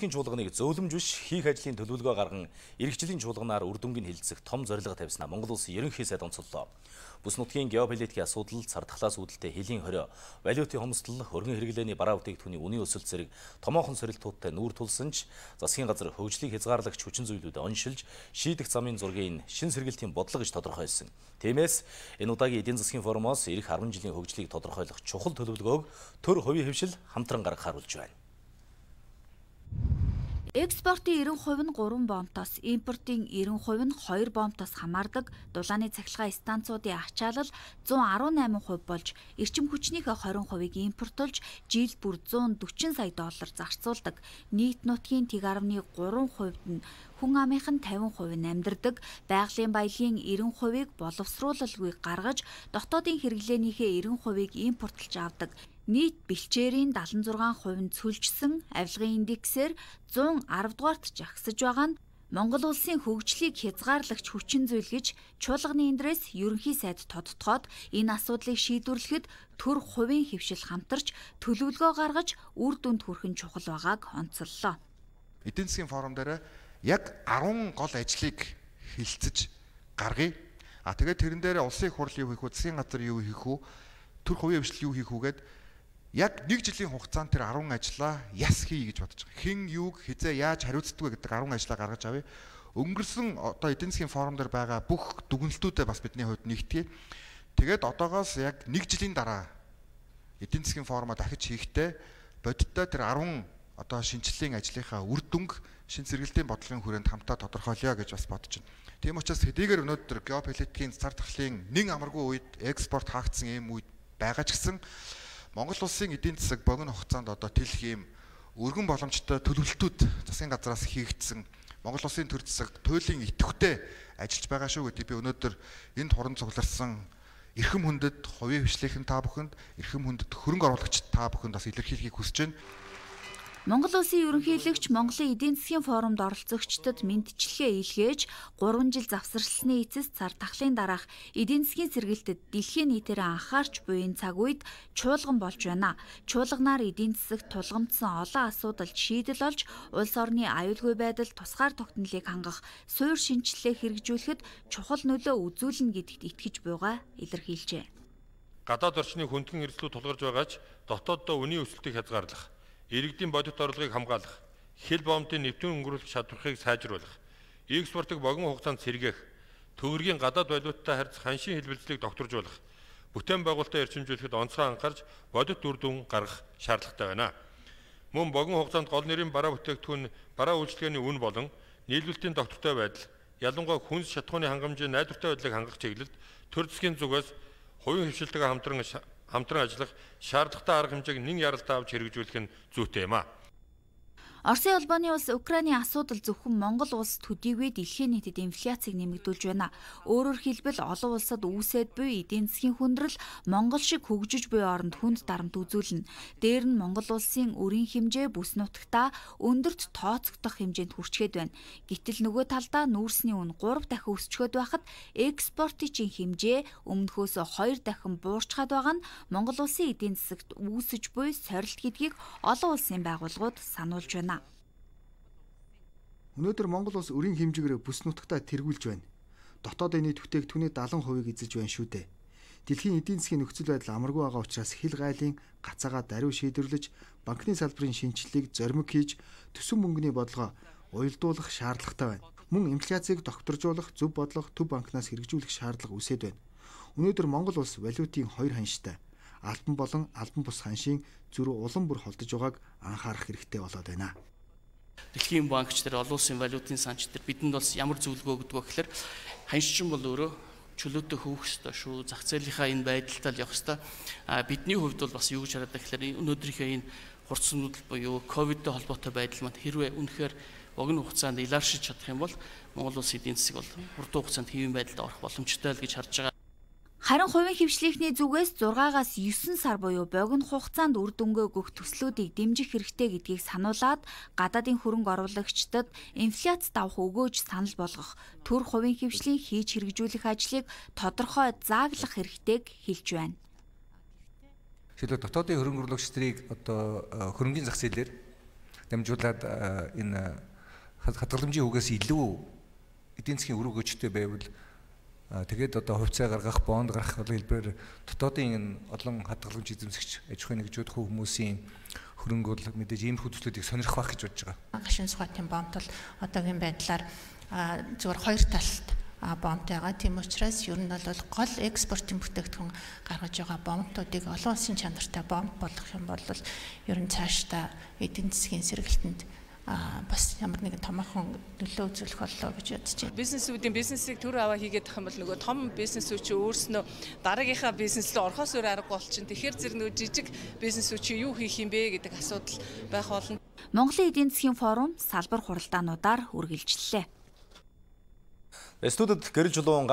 засгийн чуулганыг зөөлөмж биш хийх ажлын төлөвлөгөө гарган эх жилийн чуулганаар үр дүнгийн хилцэх том зорилго тавьснаа Монгол Улсын ерөнхий сайд онцоллоо. Бүс нутгийн геополитикийн асуудал, цардахлаас үүдэлтэй хөлийн хорио, валютын хомсдол, хөргөн хэрэглээний бараа бүтээгдэхүүний үнийн өсөлт зэрэг томоохон сорилтуудтай нүүр тулсан ч засгийн газар хөгжлийг хязгаарлагч хүчин зүйлүүдэд оншилж шийдэх замын зургийг шин сэргэлтийн бодлого гэж тодорхойлсон. Тиймээс энэ удаагийн эдийн засгийн форумоос эх 10 жилийн хөгжлийг тодорхойлох чухал төлөвлөгөөг төр хувийн хөвшил хамтран гаргахаар болж байна. Экспортын 90% нь 3 бомтоос, импортын 90% нь 2 бомтоос хамаардаг. Дулааны цахилгаан станцуудын ачаалал 118% болж, эрчим хүчнийхээ 20%-ыг импортолж, жил бүр 140 сая доллар зарцуулдаг. Нийт нутгийн тэг 10.3%-д нь хүн амынх нь 50% нь амьдардаг, байгалийн баялагын 90%-ыг боловсруулалгүй гаргаж, дотоодын хэрэглээнийхээ 90%-ыг импортлж авдаг нийт бэлчээрийн 76% нь цөлжсөн авилгын индексээр 110 дугаарт жагсаж байгаа нь Монгол улсын хөгжлийг хязгаарлагч хүчин зүйл гэж чуулганы эндрээс ерөнхий сайд тодтогоод энэ асуудлыг шийдвэрлэхэд төр хувийн хөвшил хамтарч төлөвлөгөө гаргаж үр дүнд хүрэхин чухал байгааг онцоллоо. Эдийн засгийн форум дээр яг 10 гол ажлыг хилцэж гаргая. А тэгээд тэрэн дээр улсын хурл юу хийх үү, засгийн газар юу хийх үү, төр хувийн хөвшил юу хийх үгээд яг нэг жилийн хугацаанд тэр 10 ажлаа яс хий гэж бодож байгаа. Хэн юуг хизээ яаж хариуцдаг вэ гэдэг 10 ажлаа гаргаж авъя. Өнгөрсөн одоо эдийн засгийн форум дээр байгаа бүх дүгнэлтүүдээ бас бидний хувьд нэгтгэе. Тэгээд одоогоос яг нэг жилийн дараа эдийн засгийн форумаа дахиж хийхдээ бодиттой тэр 10 одоо шинжиллийн ажлынхаа үр дүнг шин сэргэлтийн бодлогын хүрээнд хамтаа тодорхойлъё гэж бас бодож байна. Тийм учраас хэдийгээр өнөөдөр геополитикийн цар тахлын нэг амаргүй үед экспорт хаагдсан ийм үед байгаа ч гэсэн Монгол улсын эдийн засаг богино хугацаанд одоо тэлэх ийм өргөн боломжтой төлөвлөлтүүд засгийн газраас хийгдсэн Монгол улсын төр засаг туйлын идэвхтэй ажиллаж байгаа шүү гэдэг би өнөөдөр энд хорон цугларсан эрхэм хүндэд хувийн хвшлийнхэн та бүхэнд эрхэм хүндэд хөрөнгө оруулагч та бүхэнд бас илэрхийлэхийг хүсэж байна. Монгол улсын ерөнхийлөгч Монголын эдийн засгийн форумд оролцогчдод мэдчилгээ илгээж 3 жил завсарласны эцэс цар тахлын дараах эдийн засгийн сэргэлтэд дэлхийн нийтээр анхаарч буйн цаг үед чуулган болж байна. Чуулганаар эдийн засагт тулгамдсан олон асуудалд шийдэл олж улс орны аюулгүй байдал тусгаар тогтнолыг хангах суурь шинжилгээ хэрэгжүүлэхэд чухал нөлөө үзүүлнэ гэдэгт итгэж буйгаа илэрхийлжээ. Гадаад орчны хүндхэн эрсдлүүд тулгарч байгаа ч дотооддоо үнийн өсөлтийг хязгаарлах иргэдийн бодит орлогыг хамгаалах, хил боомтын нэвтэн өнгөрүүлэх чадварыг сайжруулах, экспортыг богино хугацаанд сэргээх, төгрөгийн гадаад валюттай харьцах ханшийн хэлбэлзлийг докторжуулах, бүтээн байгуулалтаа эрчимжүүлэхэд онцгой анхаарч бодит үр дүн гаргах шаардлагатай байна. Мөн богино хугацаанд гол нэрийн бараа бүтээгдэхүүн, бараа үйлчилгээний үн болон нийлүүлэлтийн доктортой байдал, ялангуяа хүнс шатхууны хангамжийн найдвартай байдлыг хангах чиглэлд төр засгийн зүгээс хувийн хвшилтэйгээ хамтран хамтран ажиллах шаардлагатай арга хэмжээг нэн яралтай авч хэрэгжүүлэх нь зүйтэй юм а. Оросын албаны улс Украиний асуудал зөвхөн Монгол улс төдийгүй дэлхийн нийтэд инфляцийг нэмэгдүүлж байна. Өөрөөр хэлбэл олон улсад үүсээд буй эдийн засгийн хүндрэл Монгол шиг хөгжиж буй оронд хүнд дарамт үзүүлнэ. Дээр нь Монгол улсын өрийн хэмжээ бүс нутагтаа өндөрт тооцогдох хэмжээнд хүрчгээд байна. Гэтэл нөгөө талдаа нүүрсний үн 3 дахин өсчгöd байхад экспортын хэмжээ өмнөхөөс 2 дахин буурчхаад байгаа нь Монгол улсын эдийн засагт үүсэж буй сорилт гэдгийг олон улсын байгууллагууд сануулж байна. Өнөөдөр Монгол улс өрийн хэмжээгээр бүс нутагтаа тэргүүлж байна. Дотоодын нийт бүтээгдэхүүний 70%-ийг эзэлж байна шүү дээ. Дэлхийн эдийн засгийн нөхцөл байдал амаргүй байгаа учраас хил гайлын гацаагаа даруй шийдвэрлэж банкны салбарын шинжилгээг зоримог хийж төсөв мөнгөний бодлогоо уялдуулах шаардлагатай байна. Мөн инфляцийг докторжуулах зөв бодлого төв банкнаас хэрэгжүүлэх шаардлага үсээд байна. Өнөөдөр Монгол улс валютын хоёр ханштай албан болон албан бус ханшийн зүрх улам бүр холдож байгааг анхаарах хэрэгтэй болоод байна. Дэлхийн банкч нар олон улсын валютын санч нар бидэнд бас ямар зөвлөгөө өгдөг вэ гэхээр ханшчин бол өөрөө чөлөөтэй хөөх ёстой шүү. Зах зээлийнхаа энэ байдалтай л явах ёстой. А бидний хувьд бол бас юу гэж хараад гэхээр өнөөдрийнхөө энэ хурцсан нүүдэл буюу ковидтэй холбоотой байдал маань хэрвээ үнэхээр богино хугацаанд илэршиж чадах юм бол Монгол улс эдийн засаг бол хурдан хугацаанд хэвийн байдалд орох боломжтой л гэж харж байгаа. Харин хувийн хвшлийнхний зүгээс 6-аас 9 сар буюу богино хугацаанд үр дүнгээ өгөх төслүүдийг дэмжих хэрэгтэй гэдгийг сануулад гадаадын хөрөнгө оруулагчдад инфляц давах өгөөж санал болгох төр хувийн хвшлийн хийж хэрэгжүүлэх ажлыг тодорхой зааглах хэрэгтэйг хэлж байна. Жишээлбэл дотоодын хөрөнгө оруулагч нарыг одоо хөрөнгөний зах зээлээр дамжуулаад энэ хадгаламжийн үгээс илүү эдийн засгийн үр өгөөжтэй байвал тэгээд одоо хувьцаа гаргах, бонд гаргах хэлбэрээр дотоодын энэ олон хадгаламж эзэмсэгч аж ахуйн нэгжүүд хүмүүсийн хөрөнгө бол мэдээж иймэрхүү төслүүдийг сонирх байх гэж бодож байгаа. Гашин сугаатын бомт бол одоогийн байдлаар зүгээр хоёр талт бомтойгаа тийм учраас ер нь бол гол экспортын бүтээгдэхүүн гаргаж байгаа бомтуудыг олон улсын чанартай бомт болгох юм бол ер нь цаашдаа эдийн засгийн сэргэлтэнд бас ямар нэгэн томоохон нөлөө үзүүлэх боллоо гэж бодож байна. Бизнесүүдийн бизнесийг төр аваа хийгээд тах юм бол нөгөө том бизнесүүд чи өөрснөө дараагийнхаа бизнес рүү орохоос өөр аргагүй болчин. Тэгэхээр зэрэг нөгөө жижиг бизнесүүд чи юу хийх юм бэ гэдэг асуудал байх болно. Монголын эдийн засгийн форум салбар хуралдаануудаар үргэлжлэлээ. Студид гэрэл жулуун